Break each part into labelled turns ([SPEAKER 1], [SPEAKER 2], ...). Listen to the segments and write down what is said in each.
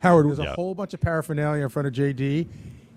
[SPEAKER 1] Howard, there's
[SPEAKER 2] Yeah.
[SPEAKER 1] a whole bunch of paraphernalia in front of JD.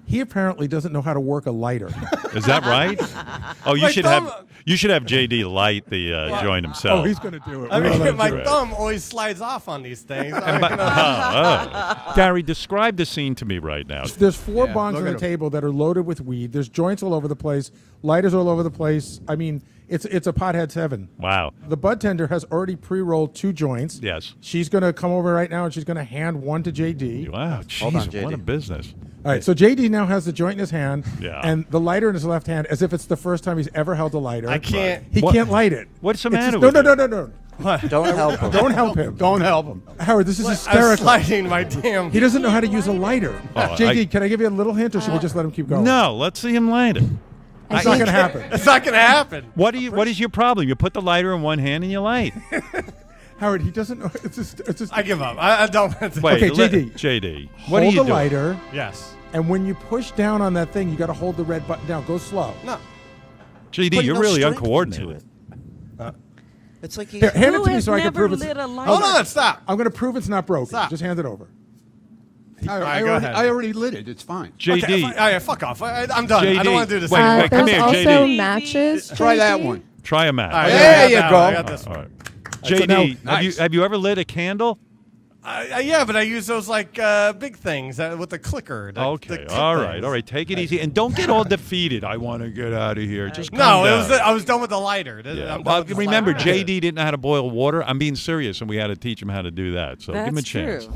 [SPEAKER 1] He apparently doesn't know how to work a lighter.
[SPEAKER 2] Is that right? Oh, you
[SPEAKER 3] My
[SPEAKER 2] should
[SPEAKER 3] thumb-
[SPEAKER 2] have you should have JD light the uh, joint himself.
[SPEAKER 1] oh, he's going to do it.
[SPEAKER 3] I
[SPEAKER 1] We're gonna
[SPEAKER 3] mean,
[SPEAKER 1] him
[SPEAKER 3] my
[SPEAKER 1] do it.
[SPEAKER 3] thumb always slides off on these things. I mean,
[SPEAKER 2] oh, oh. Gary, describe the scene to me right now.
[SPEAKER 1] There's four
[SPEAKER 4] Yeah,
[SPEAKER 1] bongs
[SPEAKER 4] look
[SPEAKER 1] on
[SPEAKER 4] the
[SPEAKER 1] the
[SPEAKER 4] 'em.
[SPEAKER 1] table that are loaded with weed. There's joints all over the place, lighters all over the place. I mean, it's it's a pothead's heaven.
[SPEAKER 2] Wow.
[SPEAKER 1] The bud tender has already pre-rolled two joints.
[SPEAKER 2] Yes.
[SPEAKER 1] She's going to come over right now and she's going to hand one to JD.
[SPEAKER 2] Wow.
[SPEAKER 4] Hold on,
[SPEAKER 2] Jeez, what a business.
[SPEAKER 1] All right, so JD now has the joint in his hand
[SPEAKER 2] Yeah.
[SPEAKER 1] and the lighter in his left hand, as if it's the first time he's ever held a lighter.
[SPEAKER 3] I can't.
[SPEAKER 1] He
[SPEAKER 2] What-
[SPEAKER 1] can't light it.
[SPEAKER 2] what's the
[SPEAKER 1] It's
[SPEAKER 2] matter
[SPEAKER 1] just- no,
[SPEAKER 2] with
[SPEAKER 1] no,
[SPEAKER 2] you?
[SPEAKER 1] no, no, no,
[SPEAKER 4] Don't help him.
[SPEAKER 1] Don't help him.
[SPEAKER 4] Don't help him.
[SPEAKER 1] Howard, this is
[SPEAKER 3] I'm
[SPEAKER 1] hysterical.
[SPEAKER 3] sliding my damn.
[SPEAKER 1] He doesn't know how to use a lighter.
[SPEAKER 2] Oh,
[SPEAKER 1] JD,
[SPEAKER 2] I-
[SPEAKER 1] can I give you a little hint, or should we just let him keep going?
[SPEAKER 2] No, let's see him light it.
[SPEAKER 1] it's not going to happen.
[SPEAKER 3] It's not gonna happen.
[SPEAKER 2] What do you? What is your problem? You put the lighter in one hand and you light.
[SPEAKER 1] Howard, he doesn't know. It's just, it's just.
[SPEAKER 3] I give up. I, I don't.
[SPEAKER 2] Wait,
[SPEAKER 1] Okay,
[SPEAKER 2] let-
[SPEAKER 1] JD.
[SPEAKER 2] JD, what
[SPEAKER 1] hold
[SPEAKER 2] are you
[SPEAKER 1] the
[SPEAKER 2] doing?
[SPEAKER 1] lighter,
[SPEAKER 3] yes.
[SPEAKER 1] and when you push down on that thing, you got to hold the red button down. Go slow.
[SPEAKER 3] No.
[SPEAKER 2] JD,
[SPEAKER 4] Putting
[SPEAKER 2] you're
[SPEAKER 4] no
[SPEAKER 2] really
[SPEAKER 4] strength
[SPEAKER 2] uncoordinated.
[SPEAKER 4] into it. It's like he's
[SPEAKER 1] Here, hand it
[SPEAKER 5] Who
[SPEAKER 1] to me
[SPEAKER 5] has
[SPEAKER 1] so I can
[SPEAKER 5] never
[SPEAKER 1] prove it's.
[SPEAKER 5] lit a lighter?
[SPEAKER 3] Hold on. Stop.
[SPEAKER 1] I'm going to prove it's not broken.
[SPEAKER 3] Stop.
[SPEAKER 1] Just hand it over.
[SPEAKER 4] I,
[SPEAKER 3] right,
[SPEAKER 4] I
[SPEAKER 3] go
[SPEAKER 4] already,
[SPEAKER 3] ahead.
[SPEAKER 4] I already lit it. It's fine.
[SPEAKER 2] JD,
[SPEAKER 3] Okay, fi- all right, fuck off. I, I'm done. I
[SPEAKER 2] JD,
[SPEAKER 3] don't want to do this.
[SPEAKER 2] wait,
[SPEAKER 3] anymore.
[SPEAKER 2] wait, come
[SPEAKER 6] there's
[SPEAKER 2] here,
[SPEAKER 6] also
[SPEAKER 2] JD.
[SPEAKER 6] matches.
[SPEAKER 4] Try that
[SPEAKER 6] JD.
[SPEAKER 4] one.
[SPEAKER 2] try a match.
[SPEAKER 3] All right,
[SPEAKER 4] There
[SPEAKER 3] I got
[SPEAKER 4] you
[SPEAKER 3] that
[SPEAKER 4] go.
[SPEAKER 3] one. I got this
[SPEAKER 2] All
[SPEAKER 3] one.
[SPEAKER 2] Right.
[SPEAKER 1] so
[SPEAKER 2] JD,
[SPEAKER 1] now-
[SPEAKER 2] have you have you ever lit a candle?
[SPEAKER 3] Uh, uh, yeah, but I use those like uh, big things uh, with the clicker. the- the
[SPEAKER 2] Okay,
[SPEAKER 3] click
[SPEAKER 2] all right,
[SPEAKER 3] things.
[SPEAKER 2] all right. Take it easy and don't get all defeated. I want to get out of here. Just
[SPEAKER 3] No,
[SPEAKER 2] calm
[SPEAKER 3] it was. The, I was done with the lighter.
[SPEAKER 2] Yeah. Well,
[SPEAKER 3] with the
[SPEAKER 2] remember,
[SPEAKER 3] lighter.
[SPEAKER 2] JD didn't know how to boil water. I'm being serious, and we had to teach him how to do that. So give him a chance.
[SPEAKER 5] true.